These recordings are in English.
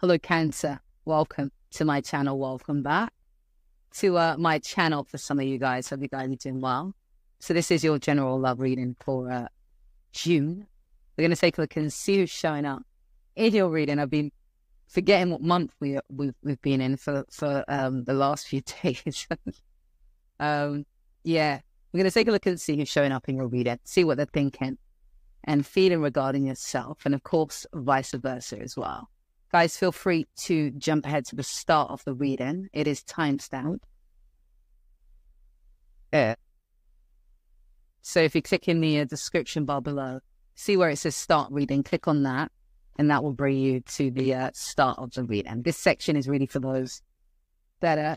Hello, Cancer. Welcome to my channel. Welcome back to uh, my channel for some of you guys. Hope you guys are doing well. So this is your general love reading for uh, June. We're going to take a look and see who's showing up in your reading. I've been forgetting what month we we've, we've been in for for um, the last few days. um, yeah, we're going to take a look and see who's showing up in your reading, see what they're thinking and feeling regarding yourself, and of course, vice versa as well. Guys, feel free to jump ahead to the start of the reading. It is timestamped. Yeah. So if you click in the uh, description bar below, see where it says start reading, click on that, and that will bring you to the uh, start of the reading. This section is really for those that uh,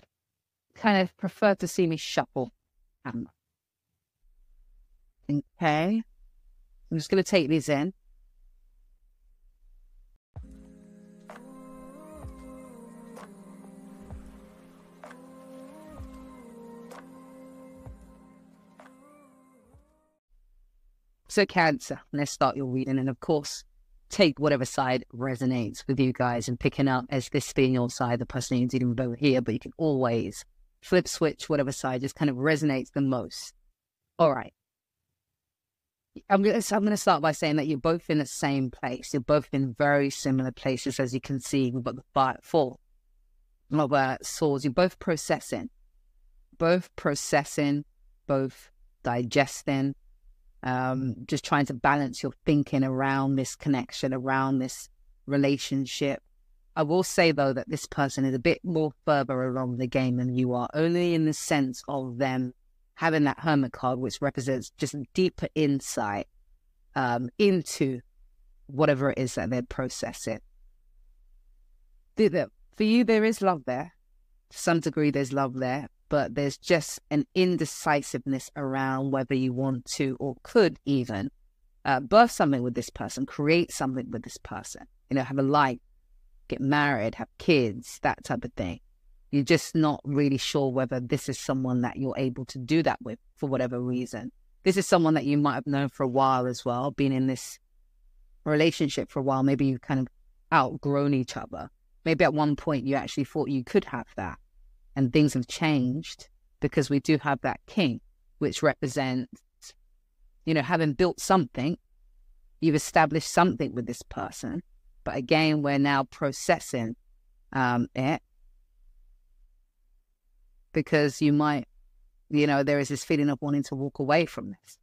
kind of prefer to see me shuffle. Okay. I'm just going to take these in. So, Cancer, let's start your reading. And of course, take whatever side resonates with you guys and picking up as this being your side, the person you're dealing with here. But you can always flip switch whatever side just kind of resonates the most. All right. I'm going to I'm to start by saying that you're both in the same place. You're both in very similar places, as you can see. We've got the five, four of uh, swords. You're both processing, both processing, both digesting, um, just trying to balance your thinking around this connection, around this relationship. I will say though that this person is a bit more further along the game than you are, only in the sense of them having that hermit card, which represents just deeper insight um, into whatever it is that they're processing. For you, there is love there. To some degree, there's love there but there's just an indecisiveness around whether you want to or could even uh, birth something with this person, create something with this person, you know, have a life, get married, have kids, that type of thing. You're just not really sure whether this is someone that you're able to do that with for whatever reason. This is someone that you might have known for a while as well, been in this relationship for a while. Maybe you've kind of outgrown each other. Maybe at one point you actually thought you could have that and things have changed because we do have that king, which represents, you know, having built something, you've established something with this person. But again, we're now processing um, it because you might, you know, there is this feeling of wanting to walk away from this.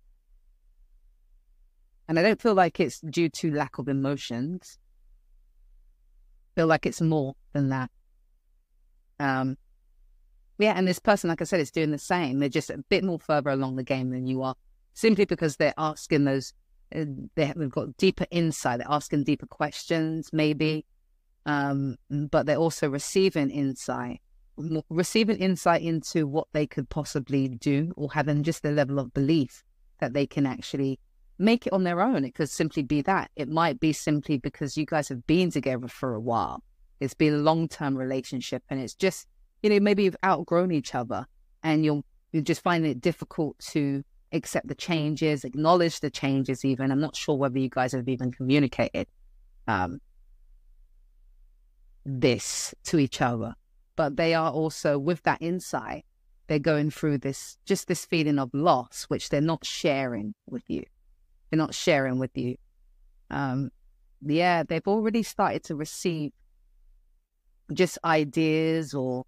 And I don't feel like it's due to lack of emotions. I feel like it's more than that. Um, yeah, and this person, like I said, is doing the same. They're just a bit more further along the game than you are, simply because they're asking those. Uh, they they've got deeper insight. They're asking deeper questions, maybe, um, but they're also receiving insight, receiving insight into what they could possibly do, or having just the level of belief that they can actually make it on their own. It could simply be that. It might be simply because you guys have been together for a while. It's been a long term relationship, and it's just you know, maybe you've outgrown each other and you're, you're just finding it difficult to accept the changes, acknowledge the changes, even. I'm not sure whether you guys have even communicated um, this to each other, but they are also, with that insight, they're going through this, just this feeling of loss, which they're not sharing with you. They're not sharing with you. Um, yeah, they've already started to receive just ideas or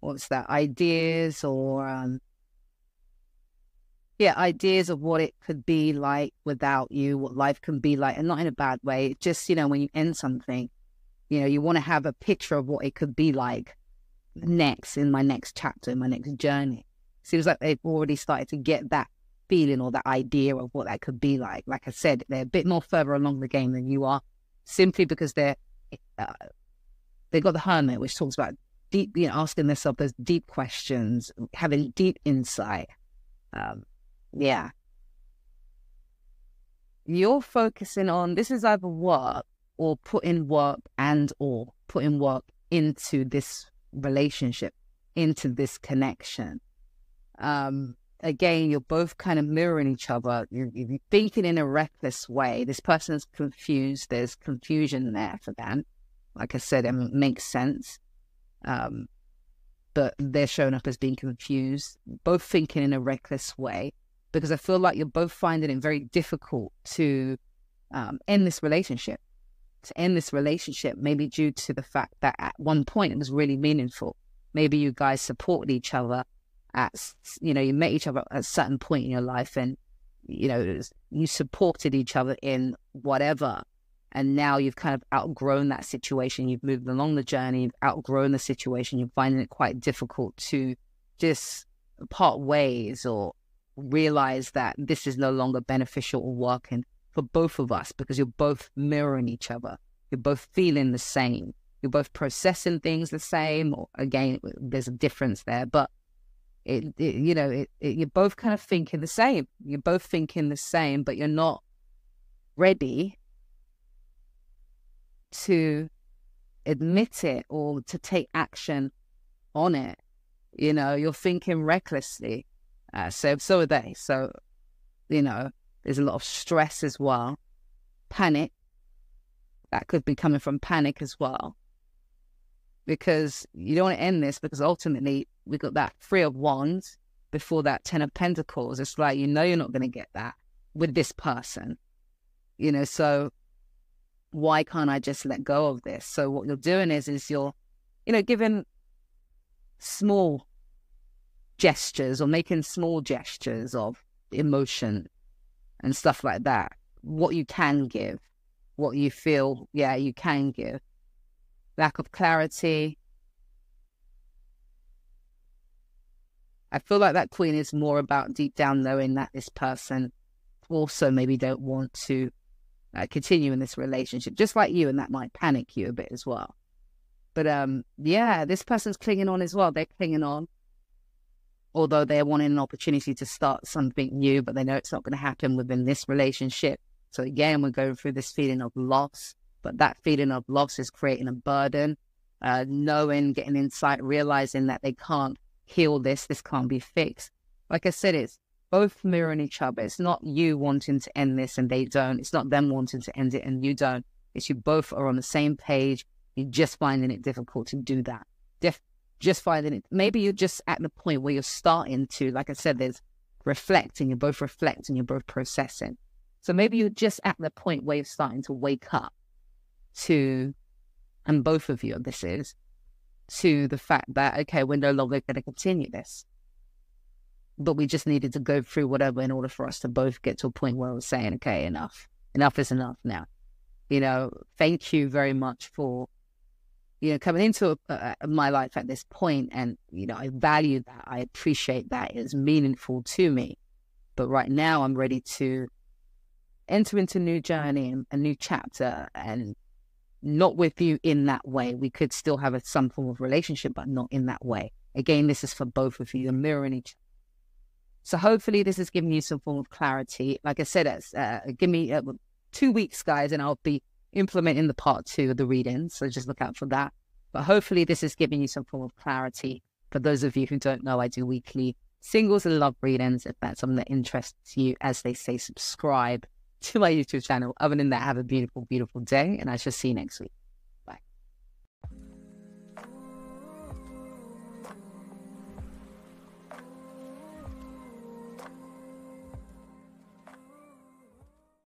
what's that ideas or um, yeah ideas of what it could be like without you what life can be like and not in a bad way just you know when you end something you know you want to have a picture of what it could be like next in my next chapter in my next journey. Seems like they've already started to get that feeling or that idea of what that could be like. Like i said they're a bit more further along the game than you are simply because they're uh, they've got the hermit which talks about deep, you know, asking themselves those deep questions, having deep insight. Um, yeah. You're focusing on this is either work or putting work and or putting work into this relationship, into this connection. Um, again, you're both kind of mirroring each other. You're, you're thinking in a reckless way. This person's confused. There's confusion there for them. Like I said, it makes sense. Um, but they're showing up as being confused, both thinking in a reckless way, because I feel like you're both finding it very difficult to um, end this relationship. To end this relationship, maybe due to the fact that at one point it was really meaningful. Maybe you guys supported each other at you know you met each other at a certain point in your life and you know you supported each other in whatever and now you've kind of outgrown that situation you've moved along the journey you've outgrown the situation you're finding it quite difficult to just part ways or realize that this is no longer beneficial or working for both of us because you're both mirroring each other you're both feeling the same you're both processing things the same or again there's a difference there but it, it you know, it, it, you're both kind of thinking the same. You're both thinking the same, but you're not ready to admit it or to take action on it. You know, you're thinking recklessly. Uh, so, so are they. So, you know, there's a lot of stress as well, panic. That could be coming from panic as well because you don't want to end this because ultimately we got that three of wands before that ten of pentacles. It's like you know you're not going to get that with this person, you know. So why can't I just let go of this? So what you're doing is is you're, you know, giving small gestures or making small gestures of emotion and stuff like that. What you can give, what you feel, yeah, you can give lack of clarity. I feel like that queen is more about deep down knowing that this person also maybe don't want to uh, continue in this relationship, just like you, and that might panic you a bit as well. But um, yeah, this person's clinging on as well. They're clinging on, although they're wanting an opportunity to start something new, but they know it's not going to happen within this relationship. So again, we're going through this feeling of loss, but that feeling of loss is creating a burden. Uh, knowing, getting insight, realizing that they can't heal this, this can't be fixed. Like I said, it's both mirroring each other. It's not you wanting to end this and they don't. It's not them wanting to end it and you don't. It's you both are on the same page. You're just finding it difficult to do that. Def- just finding it. Maybe you're just at the point where you're starting to, like I said, there's reflecting. You're both reflecting. You're both processing. So maybe you're just at the point where you're starting to wake up to, and both of you, this is, to the fact that, okay, we're no longer going to continue this. But we just needed to go through whatever in order for us to both get to a point where we're saying, okay, enough. Enough is enough now. You know, thank you very much for, you know, coming into uh, my life at this point, And, you know, I value that. I appreciate that. It's meaningful to me. But right now, I'm ready to enter into a new journey, and a new chapter, and not with you in that way. We could still have a, some form of relationship, but not in that way. Again, this is for both of you. You're mirroring each other. So hopefully this is giving you some form of clarity. Like I said, uh, give me uh, two weeks, guys, and I'll be implementing the part two of the reading. So just look out for that. But hopefully this is giving you some form of clarity. For those of you who don't know, I do weekly singles and love readings. If that's something that interests you, as they say, subscribe to my YouTube channel. Other than that, have a beautiful, beautiful day, and I shall see you next week.